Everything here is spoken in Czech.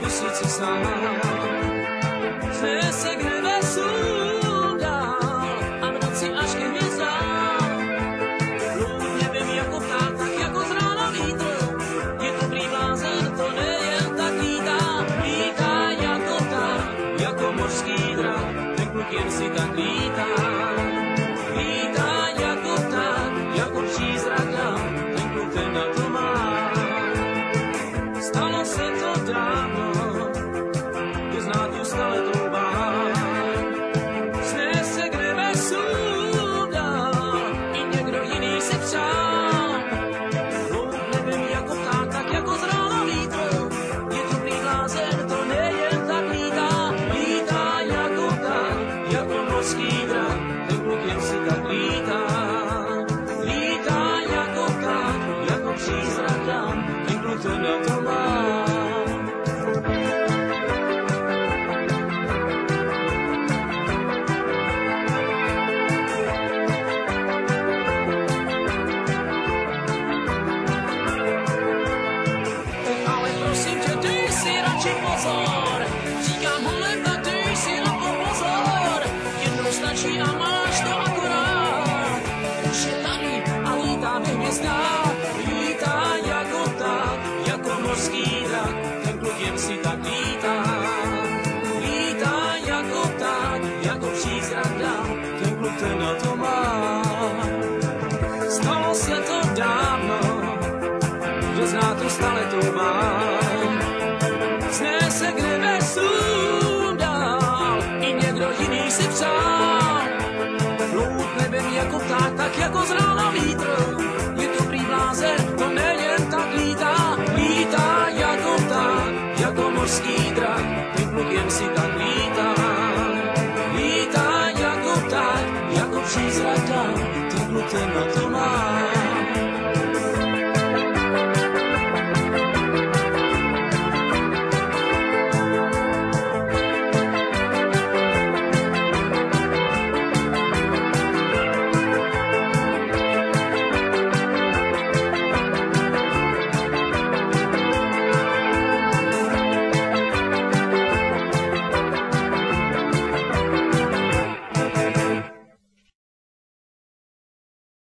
Spuścicie sun. pozor, říkám pozor, máš mořský drak, vypnut jen si tak lítá. Lítá jako tak, jako přízrak dál, tak na to.